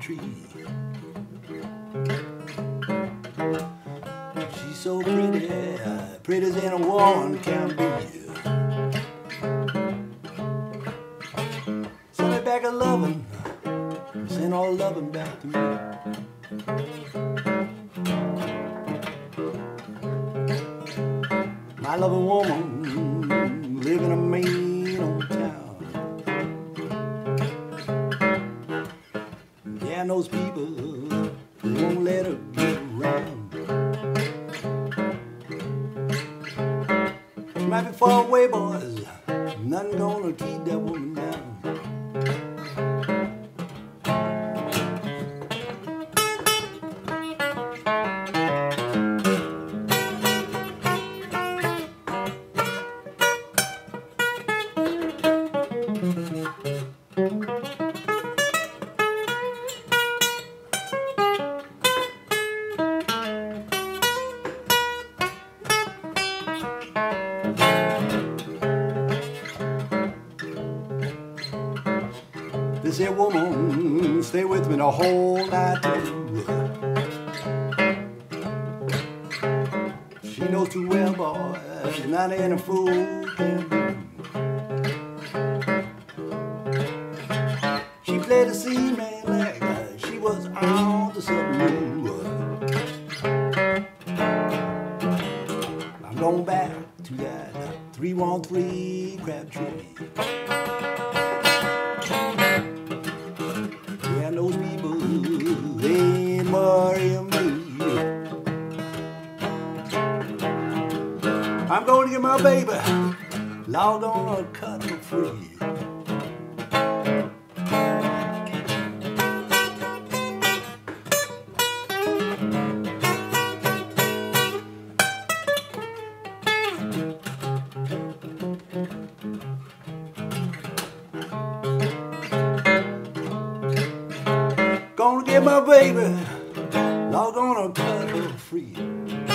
tree. She's so pretty, pretty as any woman can be. Send me back a loving, send all loving back to me. My loving woman live in a main Yeah, and those people won't let her get around. She might be far away, boys. Nothing gonna keep that woman down. This here woman stay with me the whole night through. She knows too well, boy, she's not any fool. She played the sea man like she was on the submarine. I'm going back to that 313 Crabtree. I'm going to get my baby. Lord, gonna cut her free. Gonna get my baby. Lord, gonna cut her free.